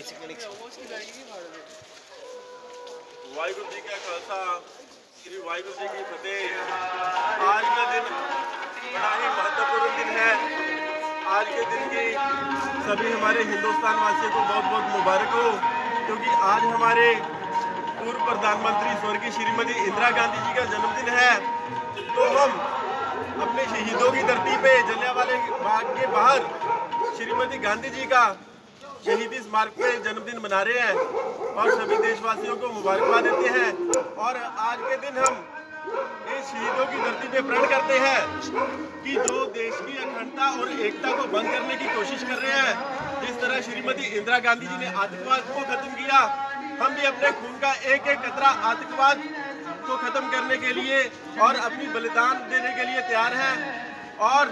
किसी जी का खालसा, श्री जी की फतेह। आज का दिन बड़ा ही महत्वपूर्ण दिन है। आज के दिन की सभी हमारे हिंदुस्तान वासियों को बहुत बहुत मुबारक हो, क्योंकि आज हमारे पूर्व प्रधानमंत्री, स्वर्गीय श्रीमती इंदिरा गांधी जी का जन्मदिन है। तो हम अपने शहीदों की धरती पे जलियावाले बाग के बाहर श्रीमती गांधी जी का शहीदी स्मारक पे जन्मदिन मना रहे हैं और सभी देशवासियों को मुबारकबाद देते हैं। और आज के दिन हम इस शहीदों की धरती पे प्रण करते हैं कि जो देश की अखंडता और एकता को भंग करने की कोशिश कर रहे हैं, जिस तरह श्रीमती इंदिरा गांधी जी ने आतंकवाद को खत्म किया, हम भी अपने खून का एक एक कतरा आतंकवाद को खत्म करने के लिए और अपनी बलिदान देने के लिए तैयार हैं। और